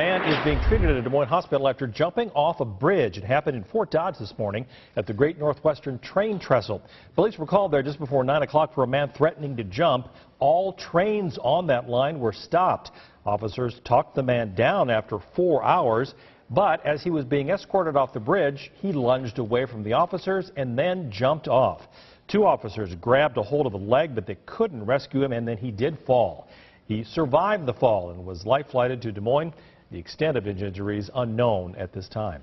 man is being treated at a Des Moines hospital after jumping off a bridge. It happened in Fort Dodge this morning at the Great Northwestern train trestle. Police were called there just before 9 o'clock for a man threatening to jump. All trains on that line were stopped. Officers talked the man down after four hours. But as he was being escorted off the bridge, he lunged away from the officers and then jumped off. Two officers grabbed a hold of a leg, but they couldn't rescue him, and then he did fall. He survived the fall and was life flighted to Des Moines. The extent of his injuries unknown at this time.